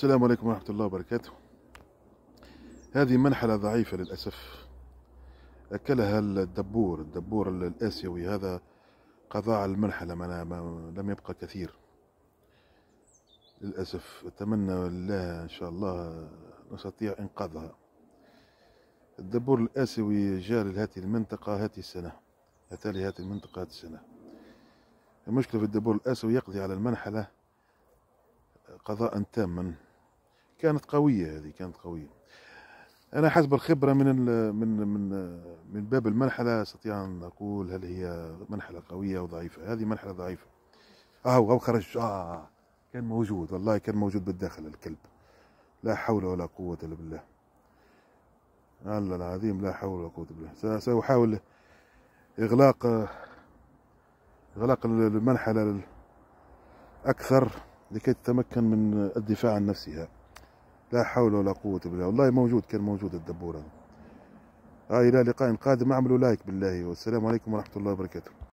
السلام عليكم ورحمة الله وبركاته. هذه منحلة ضعيفة للأسف. أكلها الدبور الدبور الآسيوي. هذا قضاء على المنحلة ما لم يبقى كثير. للأسف أتمنى لله إن شاء الله نستطيع إنقاذها. الدبور الآسيوي جاء لهذه المنطقة هذه السنة أتى لهذه المنطقة هذه السنة. المشكلة في الدبور الآسيوي يقضي على المنحلة قضاء تاما. كانت قوية هذه كانت قوية. أنا حسب الخبرة من من من من باب المنحلة أستطيع أن أقول هل هي منحلة قوية أو ضعيفة. هذه منحلة ضعيفة. آه أو خرج آه كان موجود والله كان موجود بالداخل الكلب. لا حول ولا قوة إلا بالله. الله العظيم لا حول ولا قوة إلا بالله. سأحاول إغلاق إغلاق المنحلة أكثر لكي تتمكن من الدفاع عن نفسها. لا حول ولا قوة بالله. والله موجود كان موجود الدبور هذا آه إلى لقاء قادم. أعملوا لايك بالله والسلام عليكم ورحمة الله وبركاته.